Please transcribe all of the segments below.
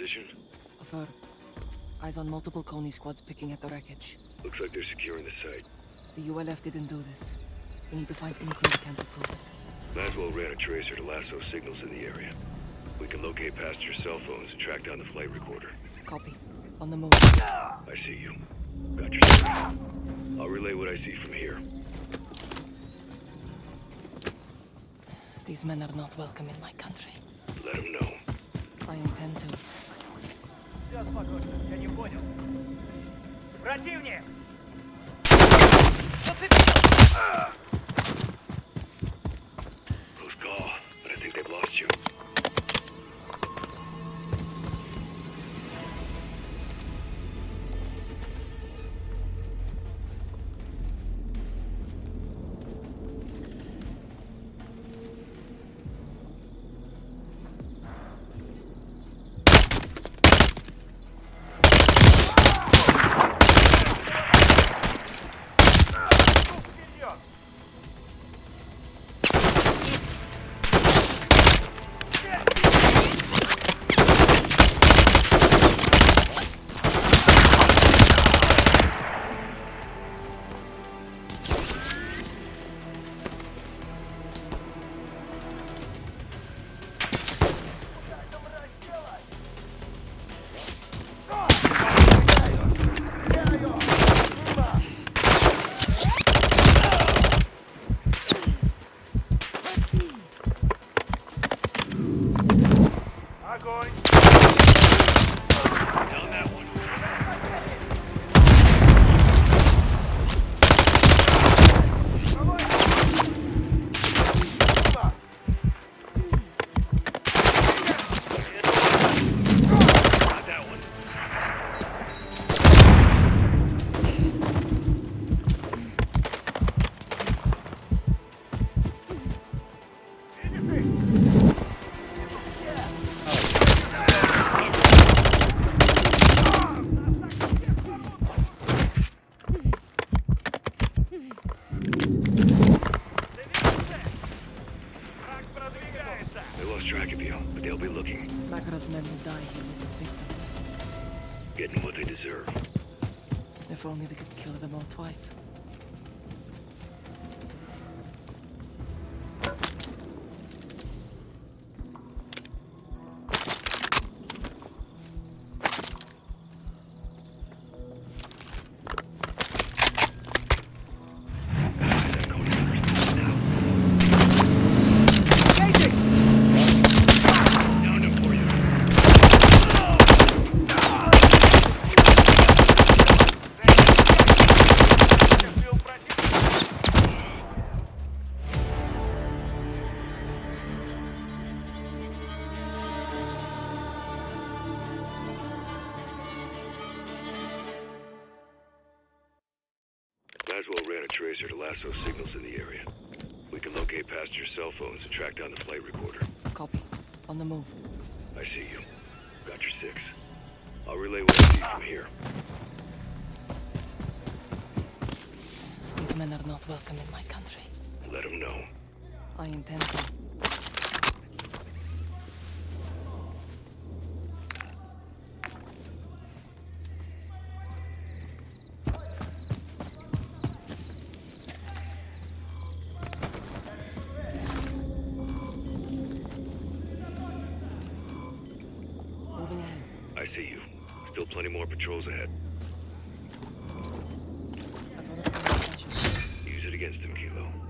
position? Affirm. Eyes on multiple Konni squads picking at the wreckage. Looks like they're securing the site. The ULF didn't do this. We need to find anything that can prove it. Laswell ran a tracer to lasso signals in the area. We can locate passenger cell phones and track down the flight recorder. Copy. On the move. I see you. Got your. I'll relay what I see from here. These men are not welcome in my country. Я не понял. Противник! Close Will die here with his victims. Getting what they deserve. If only we could kill them all twice. Welcome in my country. Let them know. I intend to. Moving ahead. I see you. Still plenty more patrols ahead. At one of the stashes. Use it against them, Kilo.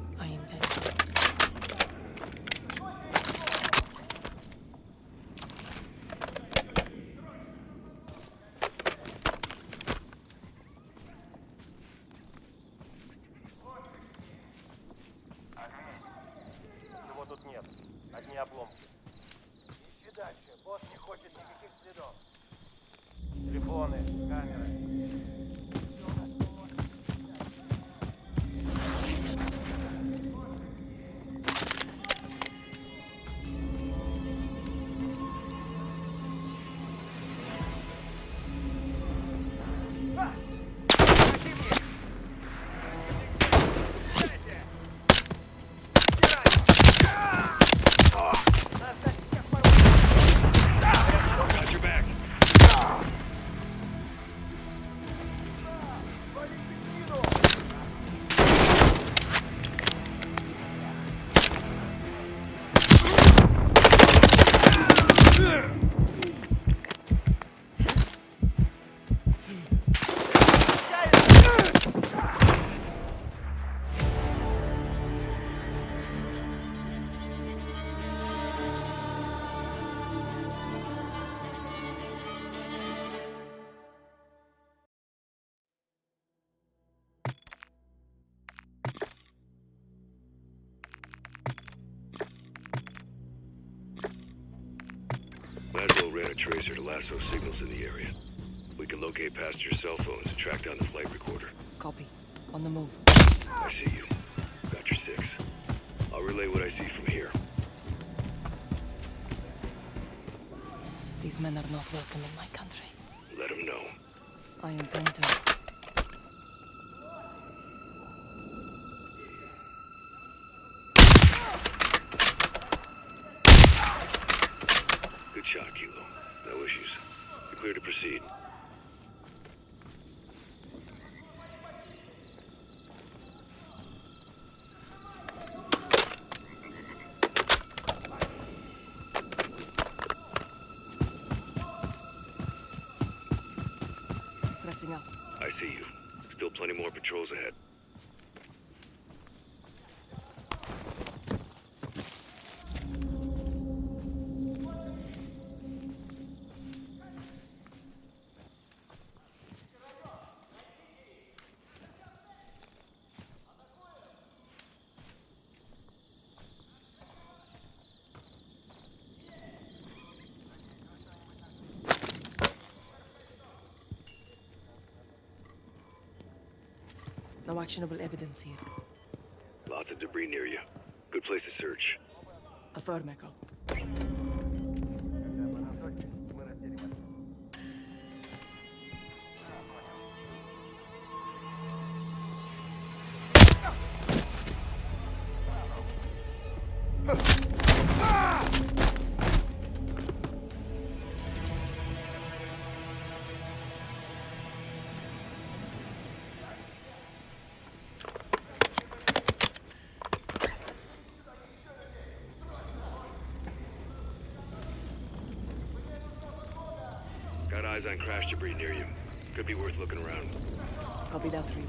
To signals in the area. We can locate passenger cell phones and track down the flight recorder. Copy. On the move. I see you. Got your six. I'll relay what I see from here. These men are not welcome in my country. Let them know. I intend to. I see you. Still plenty more patrols ahead. No actionable evidence here. Lots of debris near you. Good place to search. Affirm, Echo. Eyes on crash debris near you. Could be worth looking around. Copy that 3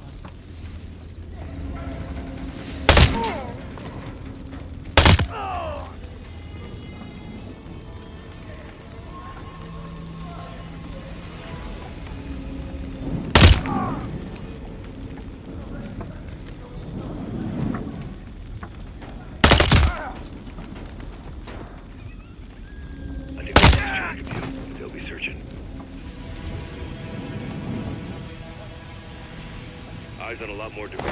Eyes on a lot more debris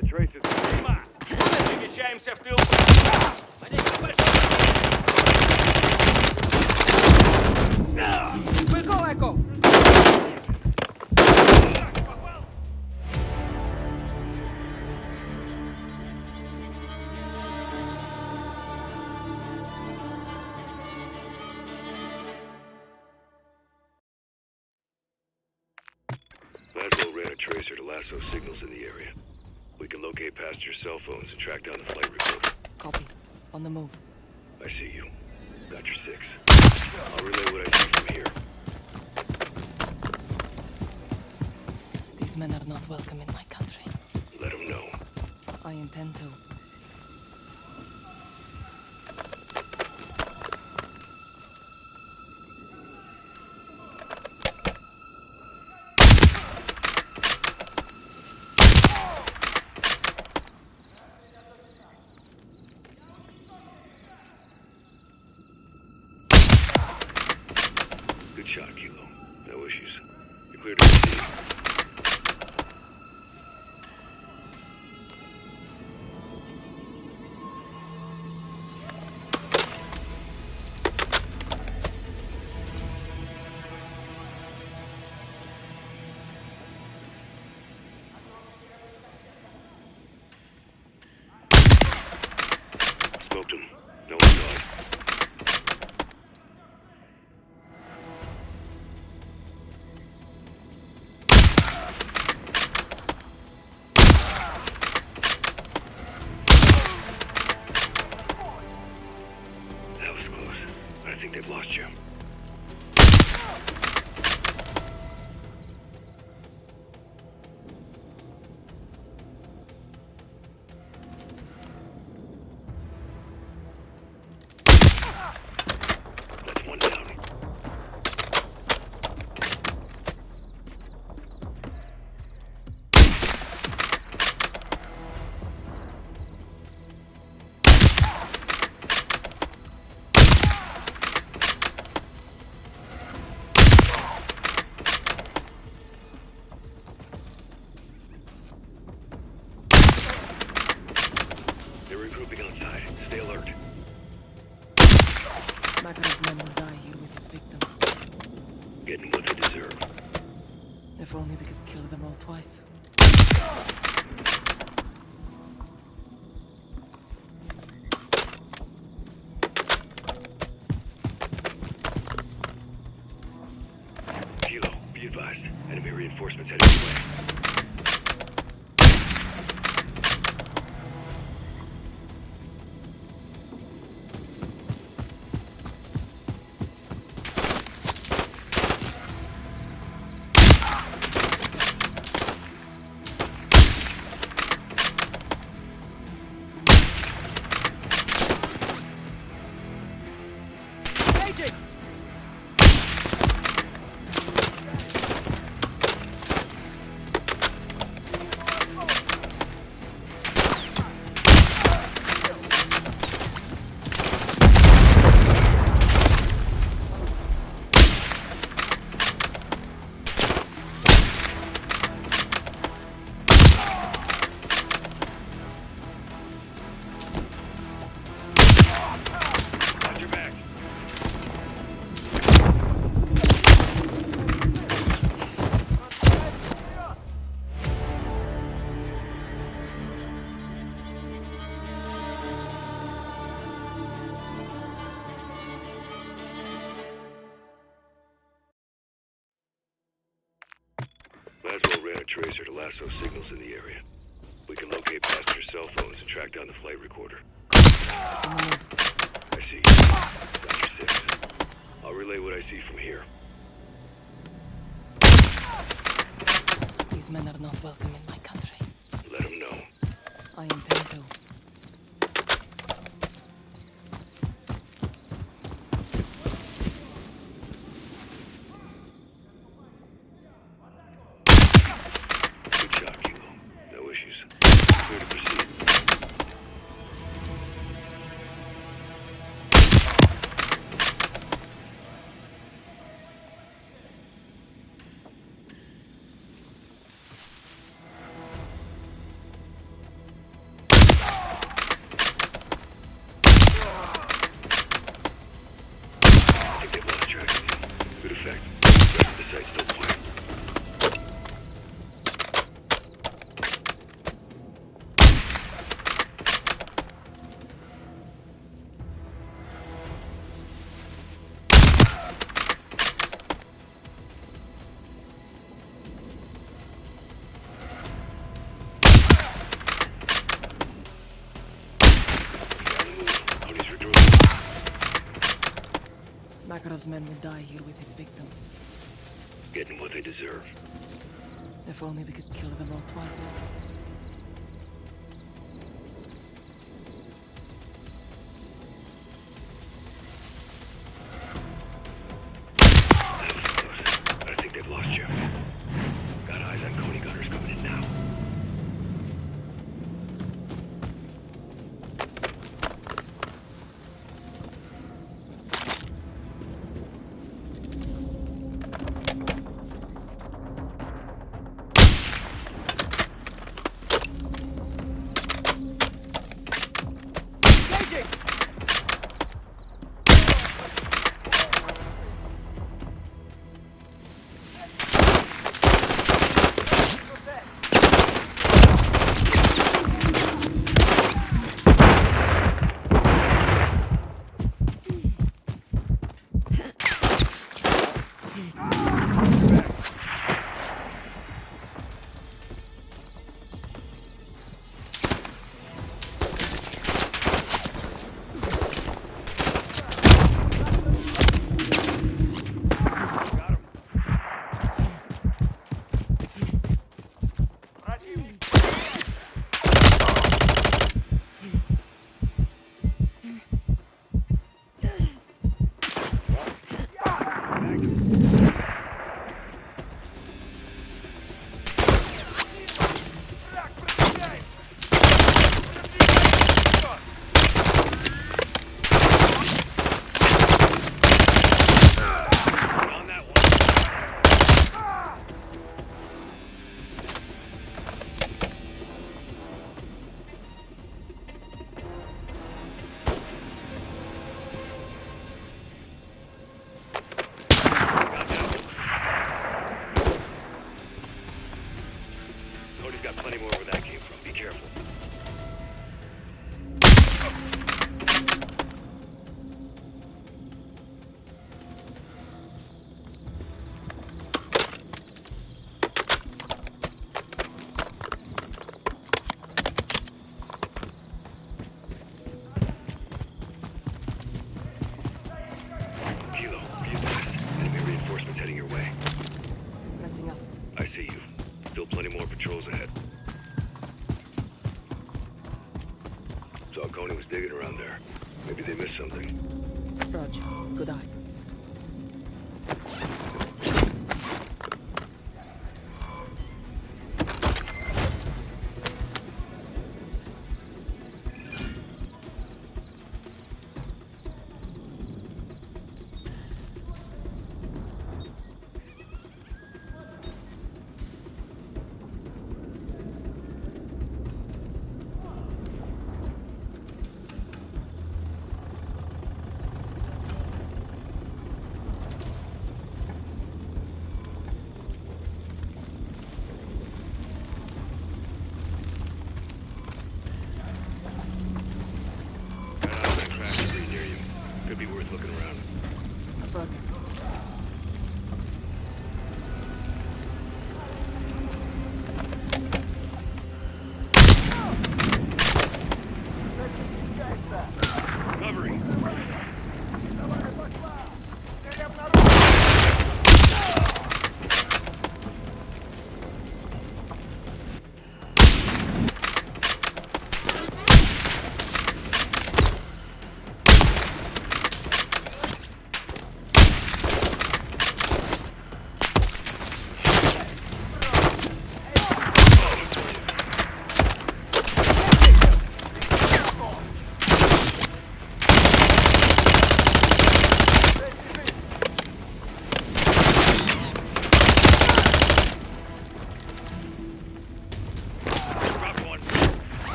the tracers. Locate passenger cell phones and track down the flight recorder. Copy. On the move. I see you. Got your six. I'll relay what I see from here. These men are not welcome in my country. Let them know. I intend to. Ran a tracer to lasso signals in the area. We can locate passenger cell phones and track down the flight recorder. On the move. I see. Sector 6. I'll relay what I see from here. These men are not welcome in my country. Let them know. I intend to. Makarov's men will die here with his victims. Getting what they deserve. If only we could kill them all twice.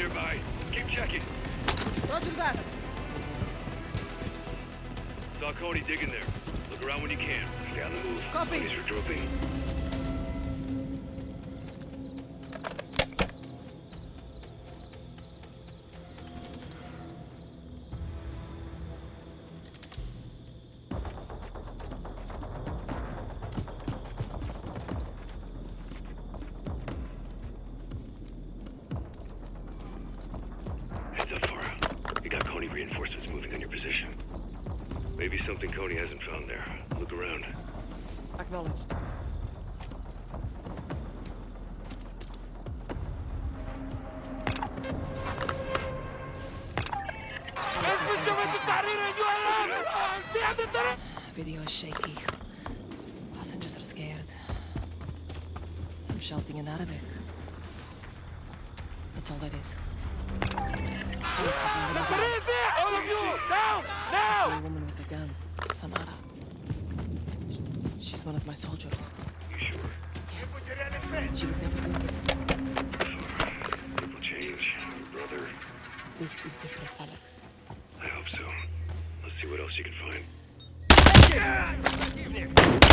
Nearby. Keep checking. Roger that. Saw Konni digging there. Look around when you can. Stay on the move. Copy. Regrouping. Heads That's all that is. Alex, I can All of you! Down! I Now! see a woman with a gun. Samara. She's one of my soldiers. You sure? Yes. She would never do this. People change. Brother. This is different, Alex. I hope so. Let's see what else you can find.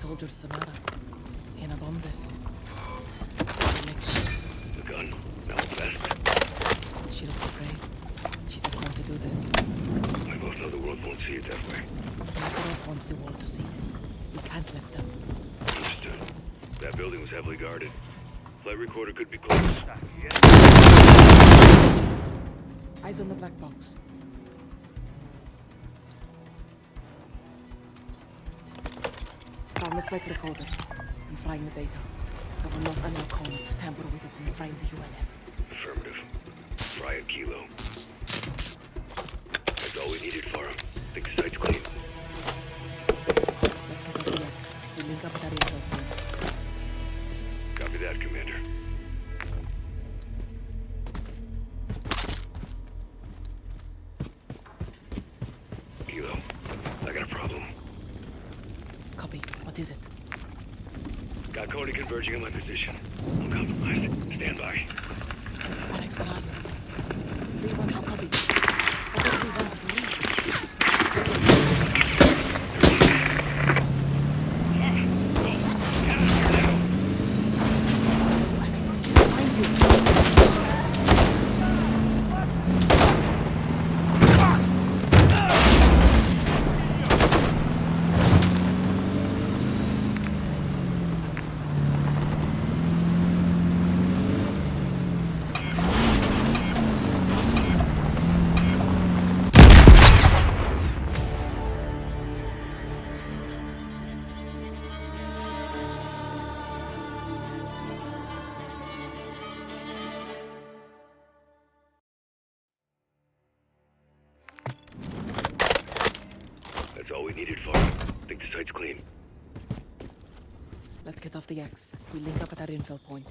Soldier Samara in a bomb vest. Makes sense. The gun. Now the vest. She looks afraid. She doesn't want to do this. We both know the world won't see it that way. Makarov wants the world to see this. We can't let them. Understood. That building was heavily guarded. Flight recorder could be close. Eyes on the black box. Flight recorder. I'm frying the data. I will not allow Konni to tamper with it and frame the ULF. Affirmative. Fry a kilo. Is it? Got Konni converging on my position. I'm compromised. Stand by. Alex, what are you? 3-1, how copy? The X. We link up at that infill point.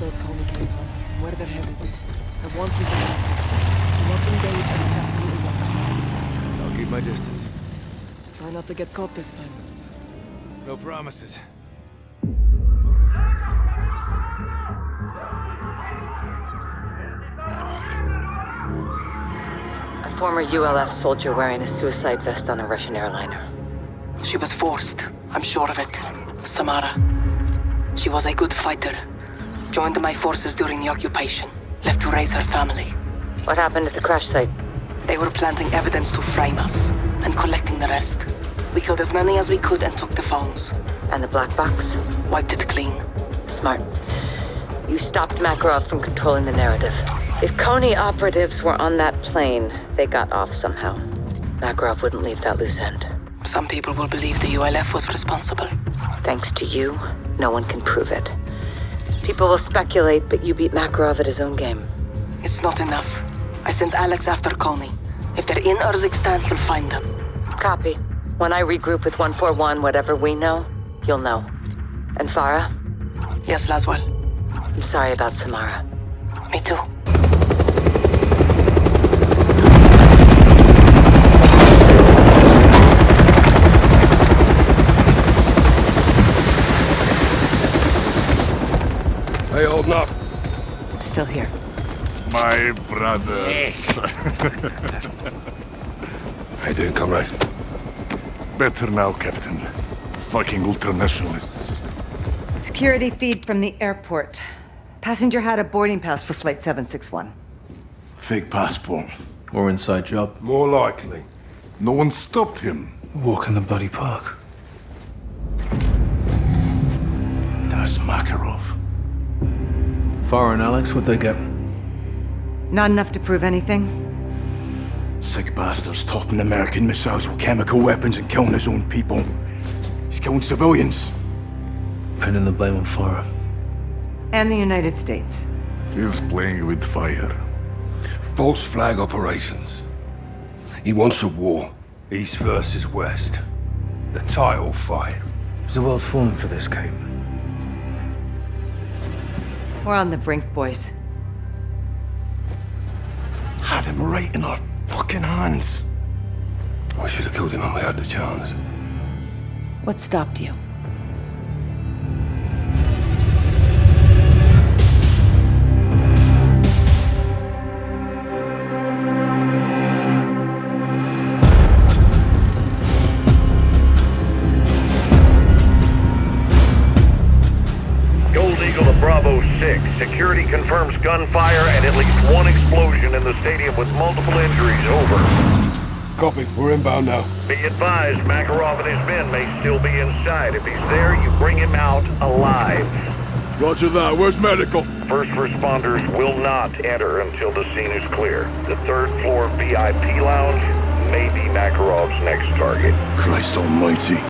Those Konni came from, where they're headed. I want you to help me. Do not engage unless absolutely necessary. I'll keep my distance. Try not to get caught this time. No promises. A former ULF soldier wearing a suicide vest on a Russian airliner. She was forced, I'm sure of it. Samara. She was a good fighter. Joined my forces during the occupation. Left to raise her family. What happened at the crash site? They were planting evidence to frame us, and collecting the rest. We killed as many as we could and took the phones. And the black box? Wiped it clean. Smart. You stopped Makarov from controlling the narrative. If Konni operatives were on that plane, they got off somehow. Makarov wouldn't leave that loose end. Some people will believe the ULF was responsible. Thanks to you, no one can prove it. People will speculate, but you beat Makarov at his own game. It's not enough. I sent Alex after Konni. If they're in Urzikstan, he'll find them. Copy. When I regroup with 141, whatever we know, you'll know. And Farah, Yes, Laswell. I'm sorry about Samara. Me too. Hey, holding up. Still here. My brothers. How do you doing, comrade? Better now, Captain. Fucking ultranationalists. Security feed from the airport. Passenger had a boarding pass for Flight 761. Fake passport. Or inside job. More likely. No one stopped him. Walk in the bloody park. That's Makarov. Foreign Alex, what they get? Not enough to prove anything? Sick bastards topping American missiles with chemical weapons and killing his own people. He's killing civilians. Pinning the blame on Farah. And the United States. He's playing with fire. False flag operations. He wants a war. East versus West. The title fight. Is the world falling for this, Kate? We're on the brink, boys. Had him right in our fucking hands. I should have killed him when we had the chance. What stopped you? With multiple injuries. Over. Copy. We're inbound now. Be advised, Makarov and his men may still be inside. If he's there, you bring him out alive. Roger that. Where's medical? First responders will not enter until the scene is clear. The third floor VIP lounge may be Makarov's next target. Christ almighty.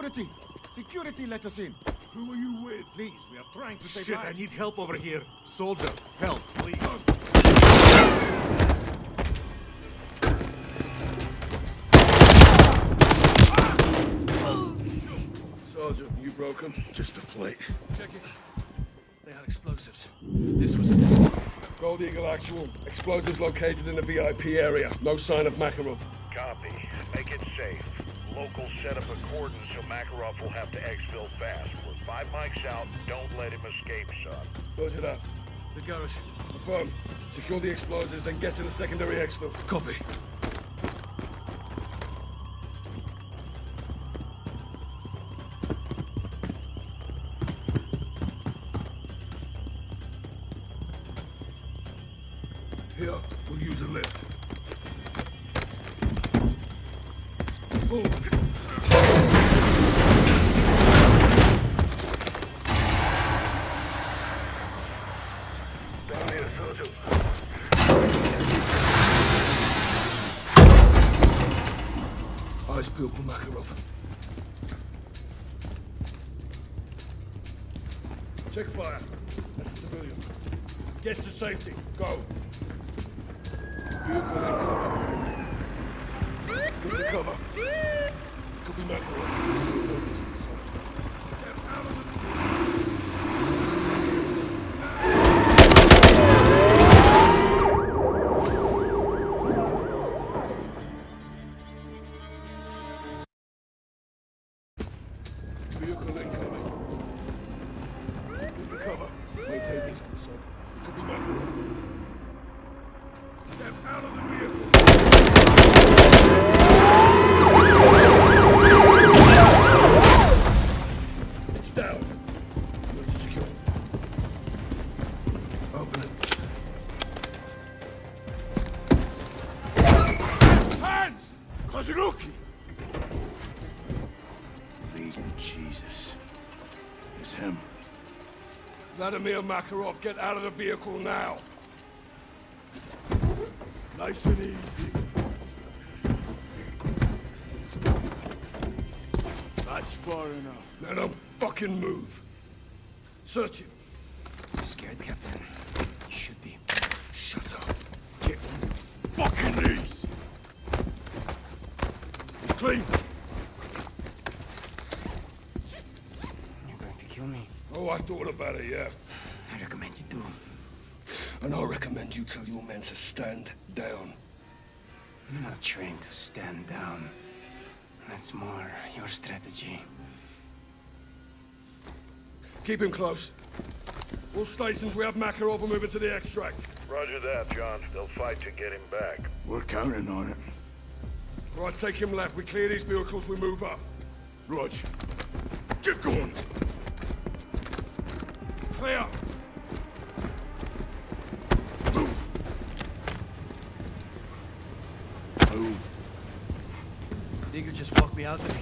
Security! Security let us in. Who are you with? Please, we are trying to save Shit, I need help over here. Soldier, help, please. Sergeant, you broke him? Just a plate. Check it. They had explosives. This was a Gold Eagle actual. Explosives located in the VIP area. No sign of Makarov. Copy. Make it safe. Locals set up a cordon so Makarov will have to exfil fast. We're five mics out. Don't let him escape, son. Roger that. The garage. Affirm. Secure the explosives, then get to the secondary exfil. Copy. Vladimir Makarov, get out of the vehicle now. Nice and easy. That's far enough. Now don't fucking move. Search him. Scared, Captain. You should be. Shut up. Get on your fucking knees. Clean. You're going to kill me. Oh, I thought about it, yeah. I recommend you do. And I recommend you tell your men to stand down. I'm not trained to stand down. That's more your strategy. Keep him close. All stations, we have Makarov. We're moving to the extract. Roger that, John. They'll fight to get him back. We're counting on it. Right, take him left. We clear these vehicles, we move up. Rog, get going. Clear. Move. Digger just walked me out of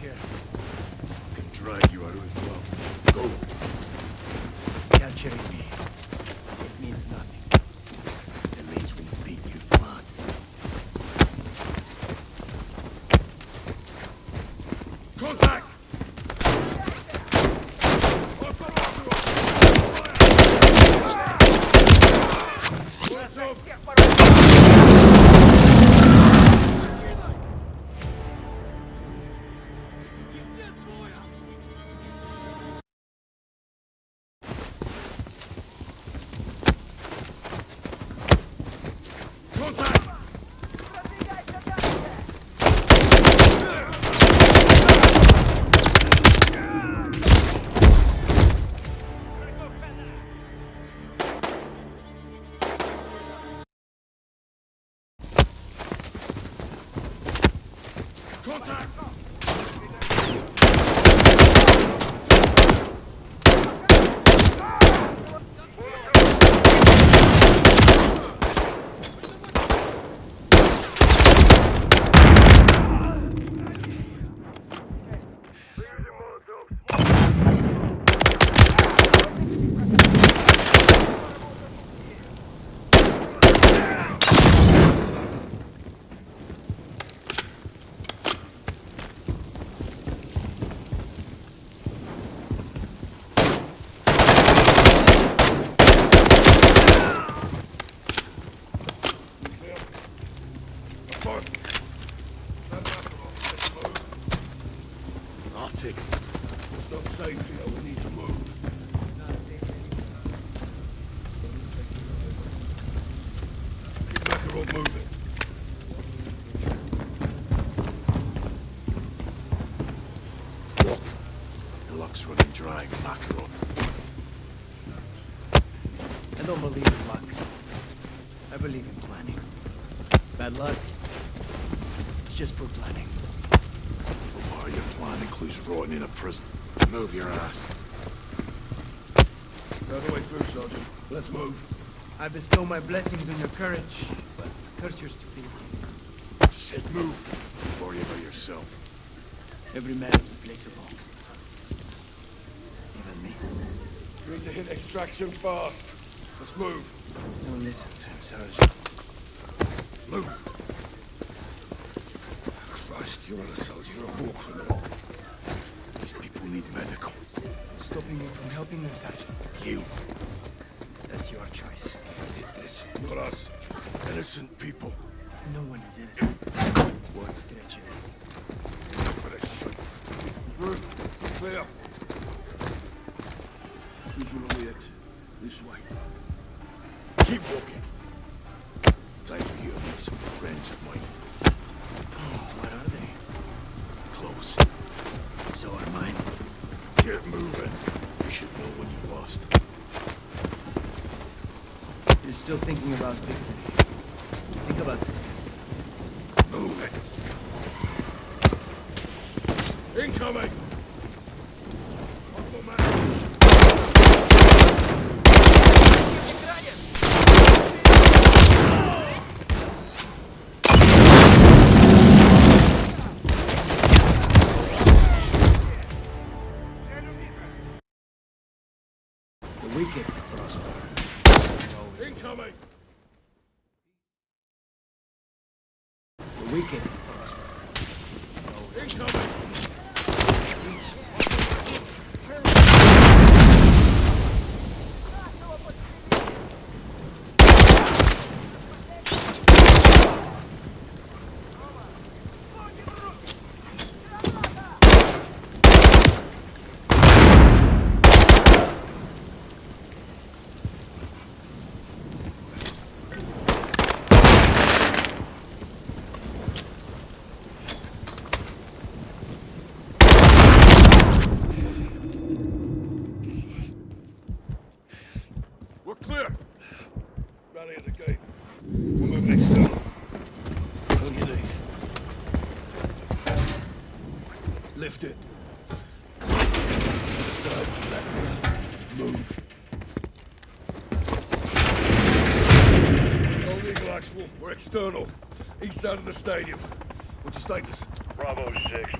Bad luck. It's just poor planning. But part of your plan includes rotting in a prison. Move your ass. The way through, Sergeant. Let's move. I bestow my blessings on your courage, but curse your stupidity. Said move. Worry about yourself. Every man is replaceable. Even me. We need to hit extraction fast. Let's move. Don't listen to him, Sergeant. Move. Christ, you're not a soldier, you're a war criminal. These people need medical. Stopping me from helping them, Sergeant. You That's your choice. did this. Not us. Innocent people. No one is innocent. One stretch it. Enough of shit. Through. Clear. The exit. This way. Keep walking. You to meet some friends of mine. Oh, what are they? Close. So are mine. Get moving. You should know when you lost. You're still thinking about victory. Think about success. Incoming! external, east side of the stadium. What's your status? Bravo 6.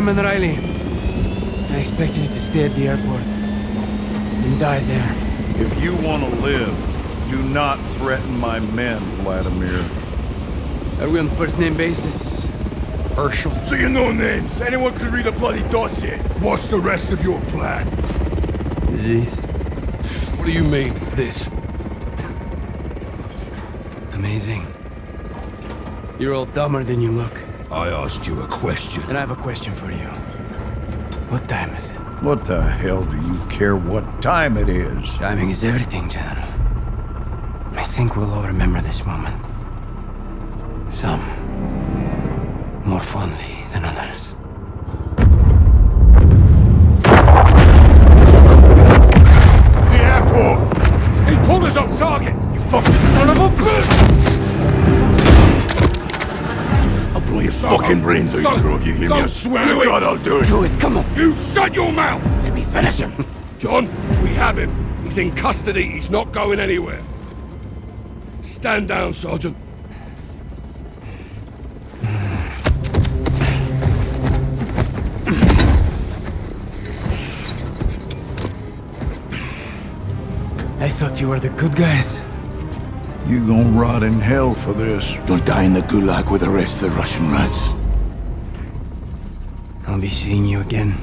Simon Riley. I expected you to stay at the airport and die there. If you want to live, do not threaten my men, Vladimir. Are we on first name basis? Herschel. So you know names. Anyone could read a bloody dossier. What's the rest of your plan? This. What do you mean, this? Amazing. You're all dumber than you look. I asked you a question. And I have a question for you. What time is it? What the hell do you care what time it is? Timing is everything, General. I think we'll all remember this moment. Some more fondly than others. Fucking brains out, Son, you if you hear me. don't I swear to it. God I'll do it. Do it, come on. You shut your mouth! Let me finish him. John, we have him. He's in custody. He's not going anywhere. Stand down, Sergeant. I thought you were the good guys. You gonna rot in hell for this. You'll die in the gulag with the rest of the Russian rats. I'll be seeing you again.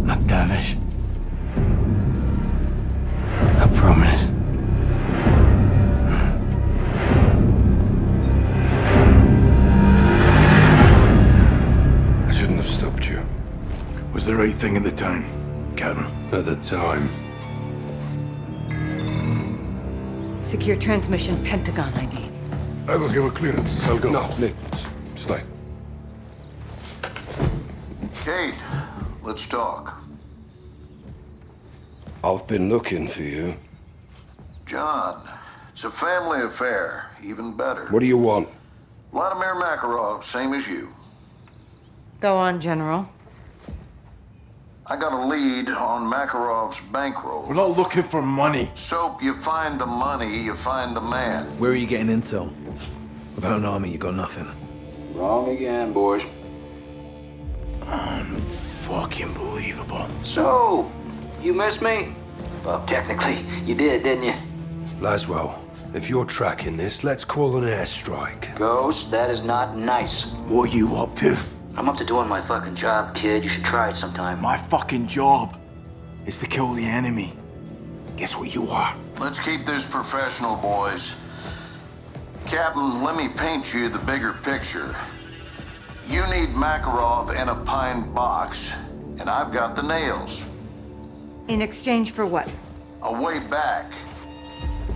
MacTavish. I promise. I shouldn't have stopped you. Was the right thing at the time, Captain. At the time. Secure transmission, Pentagon ID. I will give a clearance. I'll go. No, Nick, I've been looking for you. John, it's a family affair. Even better. What do you want? Vladimir Makarov, same as you. Go on, General. I got a lead on Makarov's bankroll. We're not looking for money. So you find the money, you find the man. Where are you getting intel? Without an army, you got nothing. Wrong again, boys. Fucking believable. So, you missed me? Well, technically, you did, didn't you? Laswell, if you're tracking this, let's call an airstrike. Ghost, that is not nice. What are you up to? I'm up to doing my fucking job, kid. You should try it sometime. My fucking job is to kill the enemy. Guess what you are? Let's keep this professional, boys. Captain, let me paint you the bigger picture. You need Makarov in a pine box, and I've got the nails. In exchange for what? A way back.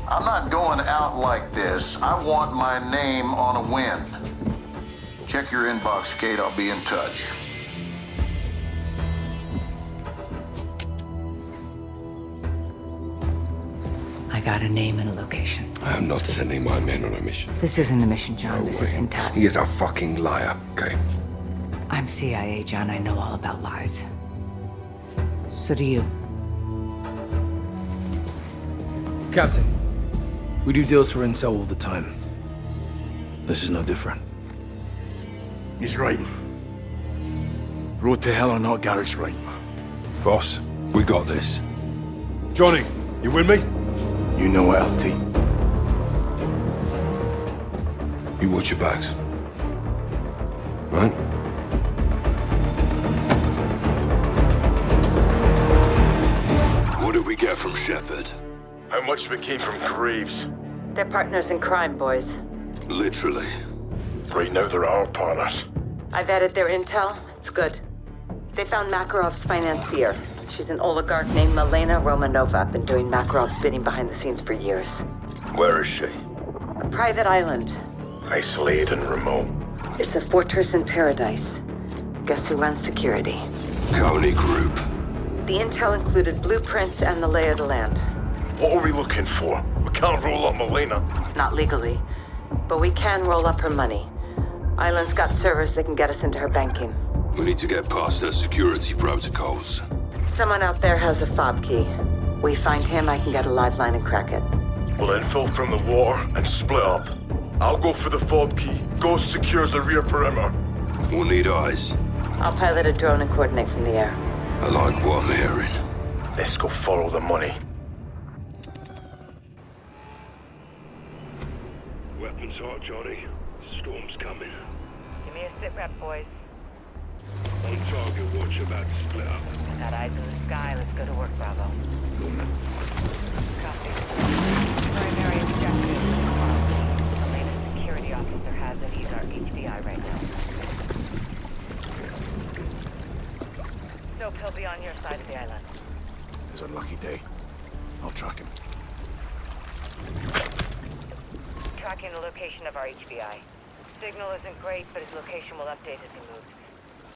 I'm not going out like this. I want my name on a win. Check your inbox, Kate. I'll be in touch. I got a name and a location. I am not sending my men on a mission. This isn't a mission, John. this is intel. He is a fucking liar, okay? I'm CIA, John. I know all about lies. So do you. Captain, we do deals for intel all the time. This is no different. He's right. Road to hell or not, Garrick's right. Boss, we got this. Johnny, you with me? You know it, LT. You watch your backs. Right? What did we get from Shepherd? How much of it came from Graves? They're partners in crime, boys. Literally. Right now, they're our partners. I've added their intel. It's good. They found Makarov's financier. She's an oligarch named Milena Romanova. Been doing Makarov's bidding behind the scenes for years. Where is she? A private island. Isolated and remote. It's a fortress in paradise. Guess who runs security? Konni Group. The intel included blueprints and the lay of the land. What are we looking for? We can't roll up Milena. Not legally, but we can roll up her money. Island's got servers that can get us into her banking. We need to get past their security protocols. Someone out there has a fob key. We find him, I can get a live line and crack it. We'll then fill from the war and split up. I'll go for the fob key. Ghost secures the rear perimeter. We'll need eyes. I'll pilot a drone and coordinate from the air. I like what I'm hearing. Let's go follow the money. Weapons hot, Johnny. Storm's coming. Give me a sit rep, boys. On target, watch about to split up. Got eyes in the sky. Let's go to work, Bravo. Copy. Primary objective is. The latest security officer has it. He's our HVI right now. Soap, he'll be on your side of the island. It's a lucky day. I'll track him. Tracking the location of our HVI. Signal isn't great, but his location will update as he moves.